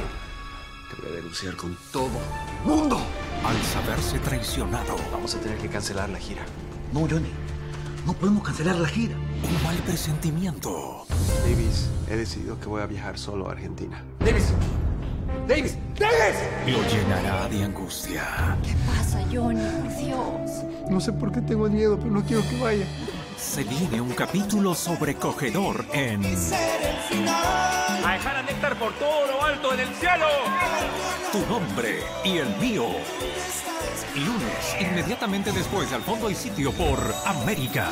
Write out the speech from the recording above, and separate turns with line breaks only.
Te voy a denunciar con todo el mundo.
Al saberse traicionado,
Vamos a tener que cancelar la gira.
No, Johnny. No podemos cancelar la gira.
un mal presentimiento
Davis, he decidido que voy a viajar solo a Argentina.
Davis. Davis. Davis.
lo llenará de angustia.
¿Qué pasa, Johnny? Por Dios.
No sé por qué tengo miedo, pero no quiero que vaya.
Se viene un capítulo sobrecogedor en
A dejar a Néctar por todo lo alto en el cielo.
Tu nombre y el mío. Lunes, inmediatamente después de Al Fondo y Sitio por América.